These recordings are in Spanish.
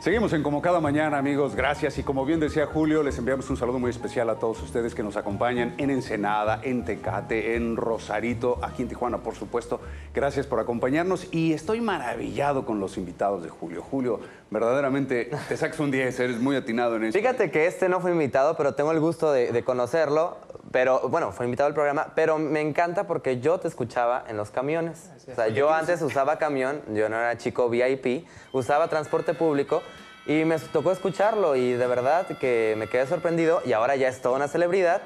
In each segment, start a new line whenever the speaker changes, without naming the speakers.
Seguimos en Como Cada Mañana, amigos. Gracias. Y como bien decía Julio, les enviamos un saludo muy especial a todos ustedes que nos acompañan en Ensenada, en Tecate, en Rosarito, aquí en Tijuana, por supuesto. Gracias por acompañarnos. Y estoy maravillado con los invitados de Julio. Julio, verdaderamente te sacas un 10, eres muy atinado en eso.
Fíjate que este no fue invitado, pero tengo el gusto de, de conocerlo. Pero bueno, fue invitado al programa, pero me encanta porque yo te escuchaba en los camiones. O sea, yo antes usaba camión, yo no era chico VIP, usaba transporte público y me tocó escucharlo y de verdad que me quedé sorprendido y ahora ya es toda una celebridad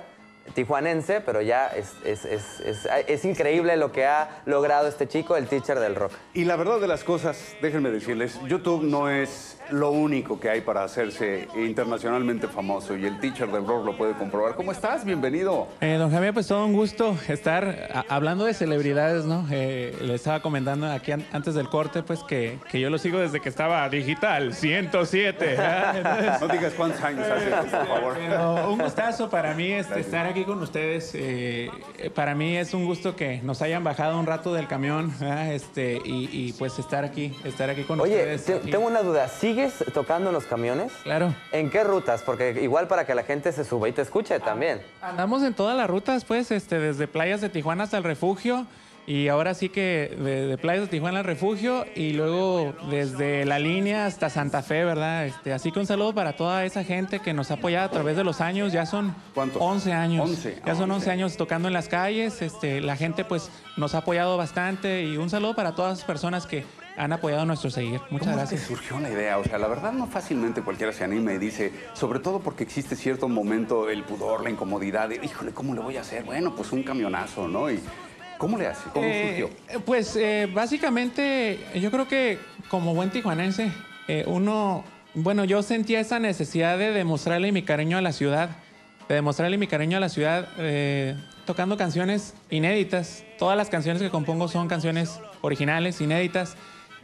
tijuanense, pero ya es, es, es, es, es increíble lo que ha logrado este chico, el teacher del rock.
Y la verdad de las cosas, déjenme decirles, YouTube no es lo único que hay para hacerse internacionalmente famoso y el teacher del rock lo puede comprobar. ¿Cómo estás? Bienvenido.
Eh, don Javier, pues todo un gusto estar hablando de celebridades, ¿no? Eh, le estaba comentando aquí an- antes del corte, pues que, que yo lo sigo desde que estaba digital, 107. ¿verdad? Entonces,
No digas cuántos años hace, por favor.
pero un gustazo para mí este, estar aquí con ustedes. Eh, para mí es un gusto que nos hayan bajado un rato del camión ¿verdad? este, y, y, pues estar aquí, estar aquí con
Oye,
ustedes.
te-
aquí.
tengo una duda, ¿sigues tocando en los camiones?
Claro.
¿En qué rutas? Porque igual para que la gente se suba y te escuche también.
Andamos en todas las rutas, pues, este, desde playas de Tijuana hasta el refugio. Y ahora sí que de, de playas de Tijuana al refugio y luego desde la línea hasta Santa Fe, ¿verdad? Este, así que un saludo para toda esa gente que nos ha apoyado a través de los años. Ya son
¿Cuántos?
11 años.
11,
Ya son 11
11.
años tocando en las calles. Este, la gente pues nos ha apoyado bastante y un saludo para todas las personas que han apoyado nuestro seguir. Muchas
¿Cómo es que
gracias.
surgió la idea? O sea, la verdad no fácilmente cualquiera se anima y dice, sobre todo porque existe cierto momento el pudor, la incomodidad, de, híjole, ¿cómo le voy a hacer? Bueno, pues un camionazo, ¿no? Y ¿cómo le hace? ¿Cómo
Eh,
surgió?
Pues eh, básicamente yo creo que como buen tijuanense, eh, uno, bueno, yo sentía esa necesidad de demostrarle mi cariño a la ciudad, de demostrarle mi cariño a la ciudad eh, tocando canciones inéditas. Todas las canciones que compongo son canciones originales, inéditas.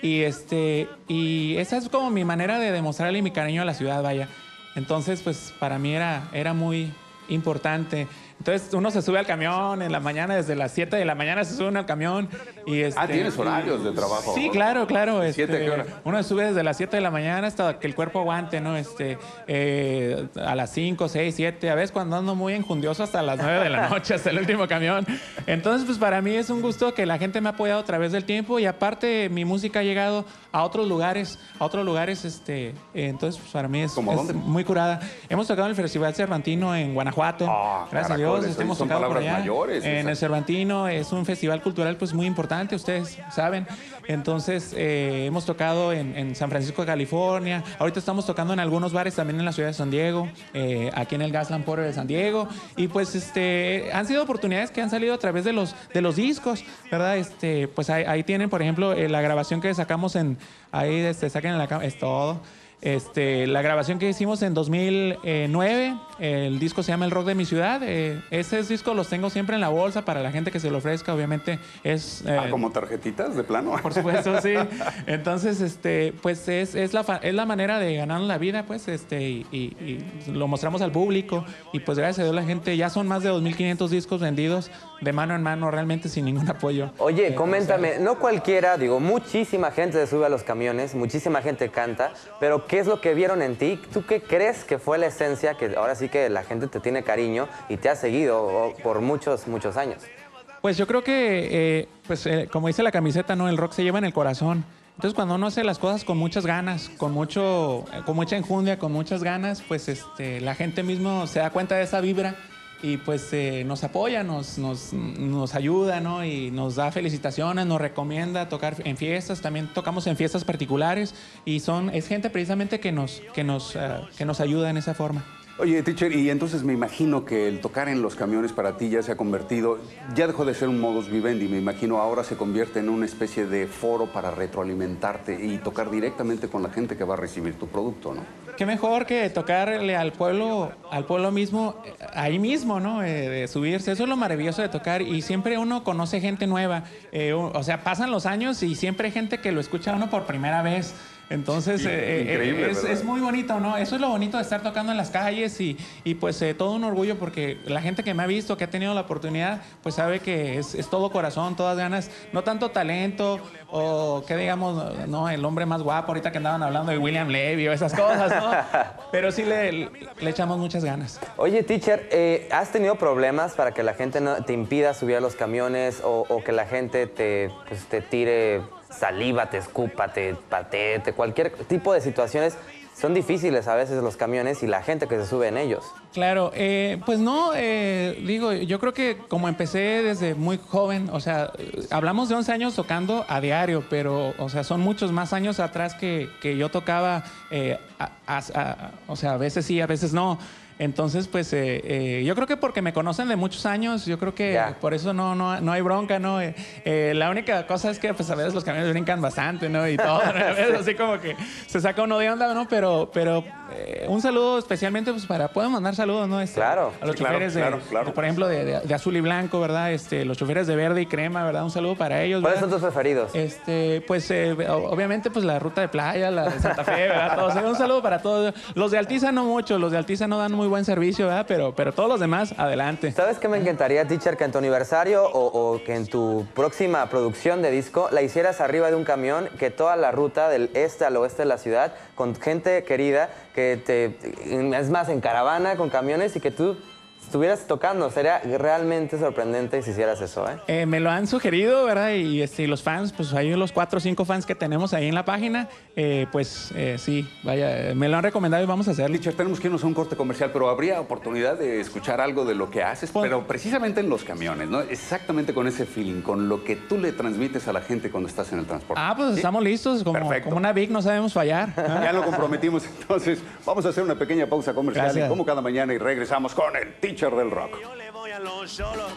Y, este, y esa es como mi manera de demostrarle mi cariño a la ciudad, vaya. Entonces, pues para mí era, era muy importante. Entonces uno se sube al camión en la mañana, desde las 7 de la mañana se sube uno al camión. Y este,
Ah, ¿tienes horarios de trabajo?
Sí, claro, claro.
¿De siete
este,
qué hora?
Uno se sube desde las 7 de la mañana hasta que el cuerpo aguante, ¿no? Este, eh, a las 5, 6, 7, a veces cuando ando muy enjundioso hasta las 9 de la noche, hasta el último camión. Entonces, pues para mí es un gusto que la gente me ha apoyado a través del tiempo y aparte mi música ha llegado a otros lugares, a otros lugares, este, eh, entonces pues para mí es,
¿Cómo
es muy curada. Hemos tocado en el Festival Cervantino en Guanajuato.
Ah,
Gracias a Dios, este, hemos
son
tocado por allá.
mayores,
en
esas.
el Cervantino es un festival cultural pues muy importante, ustedes saben. Entonces eh, hemos tocado en, en San Francisco de California. Ahorita estamos tocando en algunos bares también en la ciudad de San Diego, eh, aquí en el Gasland Porter de San Diego. Y pues este han sido oportunidades que han salido a través de los de los discos, ¿verdad? Este, pues ahí, ahí tienen, por ejemplo, eh, la grabación que sacamos en ahí este, saquen en la es todo. Este, la grabación que hicimos en 2009, el disco se llama El Rock de mi Ciudad. eh, ese disco los tengo siempre en la bolsa para la gente que se lo ofrezca, obviamente es... eh,
Ah, como tarjetitas de plano.
por supuesto, sí. Entonces, este, pues es, es, la, fa- es la manera de ganar la vida, pues, este, y, y- y lo mostramos al público. Y pues gracias a Dios la gente, ya son más de 2.500 discos vendidos de mano en mano, realmente sin ningún apoyo.
Oye,
Eh,
coméntame, no cualquiera, digo, muchísima gente se sube a los camiones, muchísima gente canta, pero ¿qué es lo que vieron en ti? ¿Tú qué crees que fue la esencia que ahora sí que la gente te tiene cariño y te ha seguido por muchos, muchos años?
Pues yo creo que, eh, pues eh, como dice la camiseta, ¿no? El rock se lleva en el corazón. Entonces cuando uno hace las cosas con muchas ganas, con mucho, eh, con mucha enjundia, con muchas ganas, pues este, la gente mismo se da cuenta de esa vibra y pues eh, nos apoya, nos, nos, nos ayuda, ¿no? Y nos da felicitaciones, nos recomienda tocar en fiestas, también tocamos en fiestas particulares y son, es gente precisamente que nos, que nos, eh, que nos ayuda en esa forma.
Oye, teacher, y entonces me imagino que el tocar en los camiones para ti ya se ha convertido, ya dejó de ser un modus vivendi, me imagino ahora se convierte en una especie de foro para retroalimentarte y tocar directamente con la gente que va a recibir tu producto, ¿no?
Qué mejor que tocarle al pueblo, al pueblo mismo, eh, ahí mismo, ¿no? Eh, de subirse. Eso es lo maravilloso de tocar y siempre uno conoce gente nueva. Eh, o sea, pasan los años y siempre hay gente que lo escucha a uno por primera vez. Entonces,
Sí,
eh, eh, es, muy bonito, ¿no? Eso es lo bonito de estar tocando en las calles y, y, pues eh, todo un orgullo porque la gente que me ha visto, que ha tenido la oportunidad, pues sabe que es, es todo corazón, todas ganas, no tanto talento o que digamos, no, el hombre más guapo, ahorita que andaban hablando de William Levy o esas cosas, ¿no? Pero sí le, le echamos muchas ganas.
Oye, teacher, eh, ¿has tenido problemas para que la gente no te impida subir a los camiones o, o que la gente te, pues, te tire saliva, te escupa, te patee, te- cualquier tipo de situaciones? Son difíciles a veces los camiones y la gente que se sube en ellos.
Claro, eh, pues no, eh, digo, yo creo que como empecé desde muy joven, o sea, hablamos de 11 años tocando a diario, pero, o sea, son muchos más años atrás que, yo tocaba, eh, o sea, a veces sí, a veces no. Entonces, pues eh, eh, yo creo que porque me conocen de muchos años, yo creo que por eso no, no, no hay bronca, ¿no? Eh, eh, la única cosa es que pues a veces los camiones brincan bastante, ¿no? Y todo, ¿no? Así como que se saca uno de onda, ¿no? Pero, pero eh, un saludo especialmente pues para, pueden mandar saludos, ¿no? Este,
Claro.
A los
Sí, claro,
choferes de,
claro,
por ejemplo, de, de- de azul y blanco, ¿verdad? Este, los choferes de verde y crema, ¿verdad? Un saludo para ellos.
¿Cuáles son tus preferidos?
Este, pues eh, obviamente pues la ruta de playa, la de Santa Fe, ¿verdad? Todos. Un saludo para todos. Los de Altiza no mucho, los de Altiza no dan muy buen servicio, ¿verdad? Pero, pero todos los demás, adelante.
¿Sabes qué me encantaría, teacher, que en tu aniversario o, o que en tu próxima producción de disco la hicieras arriba de un camión, que toda la ruta del este al oeste de la ciudad, con gente querida, que te, es más, en caravana, con camiones y que tú estuvieras tocando? Sería realmente sorprendente si hicieras eso, ¿eh?
Eh, me lo han sugerido, ¿verdad? Y, este, los fans, pues hay los cuatro o cinco fans que tenemos ahí en la página, eh, pues eh, sí, vaya, me lo han recomendado y vamos a hacerlo.
Richard, tenemos que irnos a un corte comercial, pero habría oportunidad de escuchar algo de lo que haces,
Pues-
pero precisamente en los camiones, ¿no? Exactamente con ese feeling, con lo que tú le transmites a la gente cuando estás en el transporte.
Ah, pues
¿Sí?
estamos listos, como,
Perfecto.
como una Vic, no sabemos fallar.
Ya lo comprometimos, entonces vamos a hacer una pequeña pausa comercial
Gracias.
y como cada mañana y regresamos con el teacher rock.
Yo le voy a los cholos.